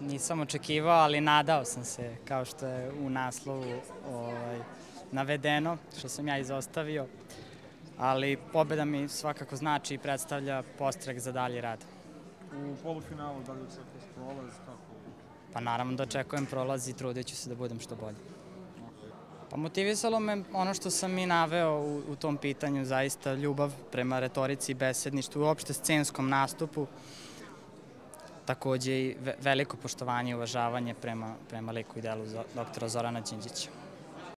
nisam očekivao, ali nadao sam se, kao što je u naslovu ovaj, navedeno, što sam ja izostavio. Ali pobeda mi svakako znači i predstavlja postrek za dalji rad. U polufinalu da li očekuješ prolaz, kako? Pa naravno da očekujem prolaz i trudit ću se da budem što bolje. Okay. Pa motivisalo me ono što sam i naveo u, u tom pitanju, zaista ljubav prema retorici i besedništvu, uopšte scenskom nastupu, takođe i veliko poštovanje i uvažavanje prema, prema liku i delu doktora Zorana Đinđića.